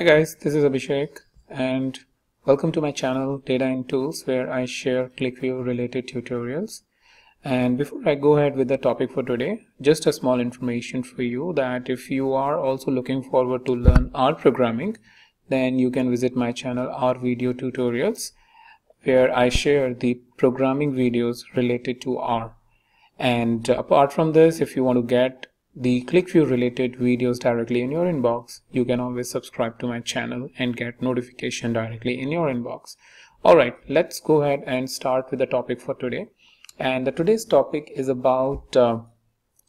Hi guys, this is Abhishek and welcome to my channel Data and Tools where I share QlikView related tutorials. And before I go ahead with the topic for today, just a small information for you that if you are also looking forward to learn R programming, then you can visit my channel R Video Tutorials where I share the programming videos related to R. And apart from this, if you want to get the QlikView related videos directly in your inbox, you can always subscribe to my channel and get notification directly in your inbox. Alright, let's go ahead and start with the topic for today. And the today's topic is about uh,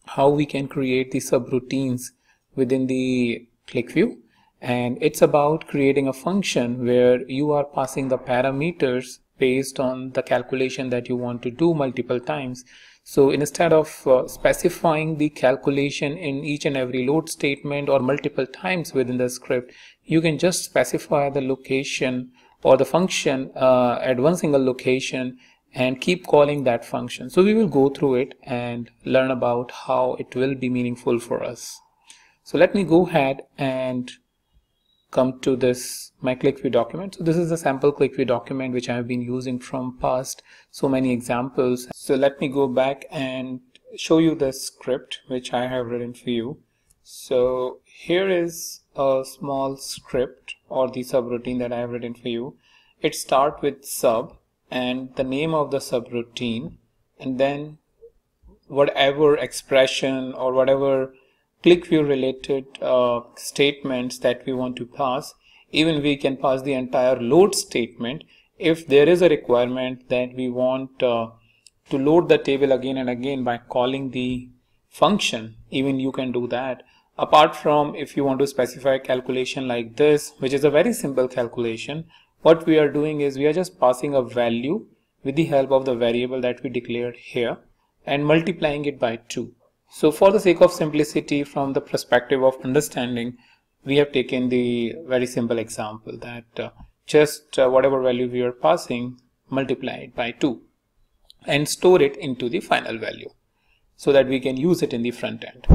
how we can create the subroutines within the ClickView. And it's about creating a function where you are passing the parameters based on the calculation that you want to do multiple times so instead of uh, specifying the calculation in each and every load statement or multiple times within the script, you can just specify the location or the function uh, at one single location and keep calling that function. So we will go through it and learn about how it will be meaningful for us. So let me go ahead and come to this my QlikView document. So this is a sample QlikView document which I have been using from past so many examples. So let me go back and show you the script which I have written for you. So here is a small script or the subroutine that I have written for you. It starts with sub and the name of the subroutine and then whatever expression or whatever QlikView related uh, statements that we want to pass. Even we can pass the entire load statement. If there is a requirement that we want uh, to load the table again and again by calling the function even you can do that. Apart from if you want to specify a calculation like this which is a very simple calculation what we are doing is we are just passing a value with the help of the variable that we declared here and multiplying it by 2 so for the sake of simplicity from the perspective of understanding, we have taken the very simple example that uh, just uh, whatever value we are passing, multiply it by 2 and store it into the final value so that we can use it in the front end.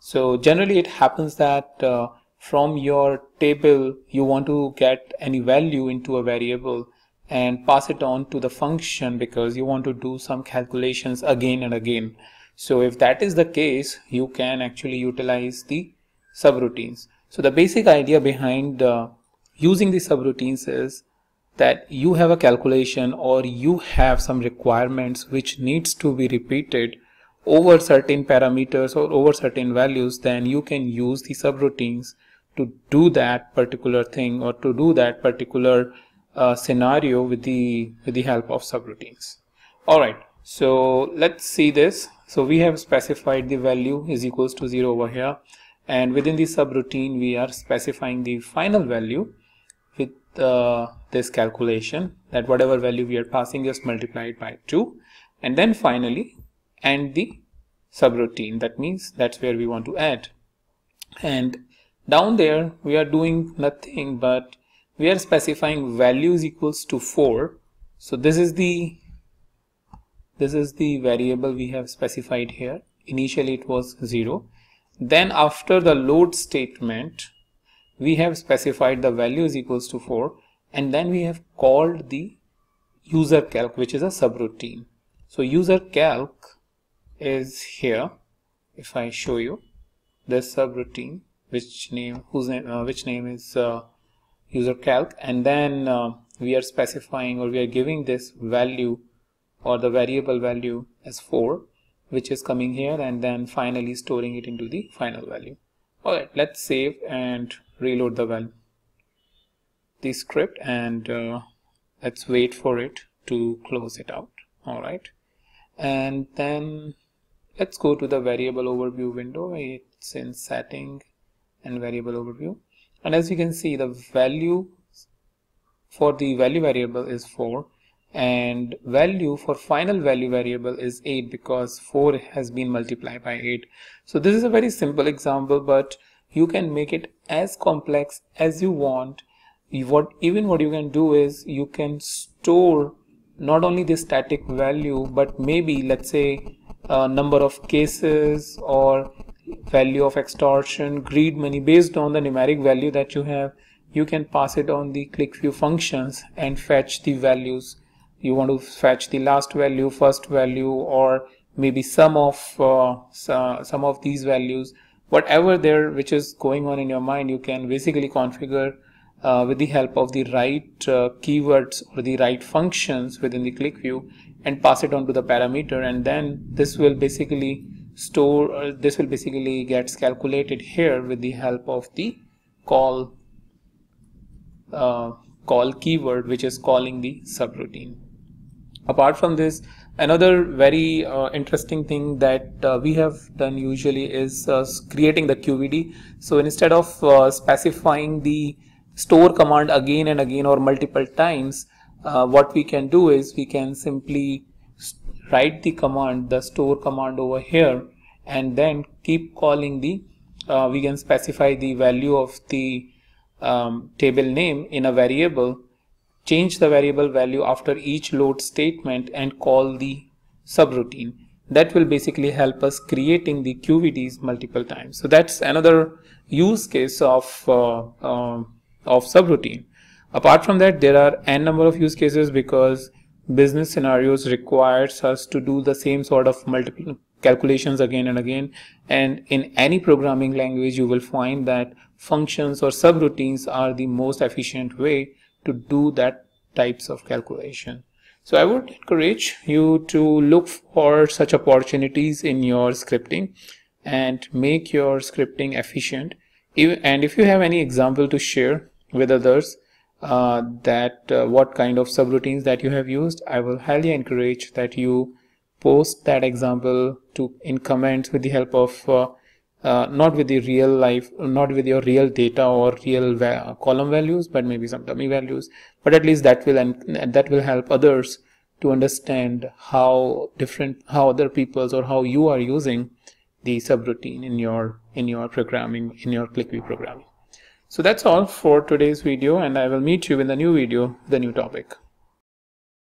So generally it happens that uh, from your table you want to get any value into a variable and pass it on to the function because you want to do some calculations again and again so if that is the case, you can actually utilize the subroutines. So the basic idea behind uh, using the subroutines is that you have a calculation or you have some requirements which needs to be repeated over certain parameters or over certain values then you can use the subroutines to do that particular thing or to do that particular uh, scenario with the with the help of subroutines. All right. So let's see this so we have specified the value is equals to 0 over here. And within the subroutine we are specifying the final value with uh, this calculation that whatever value we are passing just multiply it by 2 and then finally and the subroutine. That means that's where we want to add. And down there we are doing nothing but we are specifying values equals to 4 so this is the this is the variable we have specified here. Initially it was 0 then after the load statement we have specified the value is equals to 4 and then we have called the user calc which is a subroutine so user calc is here. If I show you this subroutine which name whose name uh, which name is uh, user calc. And then uh, we are specifying or we are giving this value or the variable value as 4 which is coming here and then finally storing it into the final value. Alright let's save and reload the value the script and uh, let's wait for it to close it out. Alright and then let's go to the variable overview window. It's in setting and variable overview. And as you can see the value for the value variable is 4 and value for final value variable is 8 because 4 has been multiplied by 8 so this is a very simple example but you can make it as complex as you want. What even what you can do is you can store not only the static value but maybe let's say a number of cases or value of extortion greed money based on the numeric value that you have you can pass it on the QlikView functions and fetch the values you want to fetch the last value first value or maybe some of uh, some of these values whatever there which is going on in your mind you can basically configure uh, with the help of the right uh, keywords or the right functions within the QlikView and pass it on to the parameter. And then this will basically store uh, this will basically gets calculated here with the help of the call uh, call keyword which is calling the subroutine apart from this another very uh, interesting thing that uh, we have done usually is uh, creating the QVD so instead of uh, specifying the store command again and again or multiple times uh, what we can do is we can simply write the command the store command over here and then keep calling the uh, we can specify the value of the um, table name in a variable change the variable value after each load statement and call the subroutine. That will basically help us creating the QVDs multiple times. So that's another use case of uh, uh, of subroutine. Apart from that there are n number of use cases because business scenarios requires us to do the same sort of multiple calculations again and again. And in any programming language you will find that functions or subroutines are the most efficient way to do that types of calculation. So i would encourage you to look for such opportunities in your scripting and make your scripting efficient. And if you have any example to share with others uh, that uh, what kind of subroutines that you have used I will highly encourage that you post that example to in comments with the help of uh, uh not with the real life not with your real data or real va column values but maybe some dummy values but at least that will and that will help others to understand how different how other people's or how you are using the subroutine in your in your programming in your QlikView programming so that's all for today's video and I will meet you in the new video, the new topic.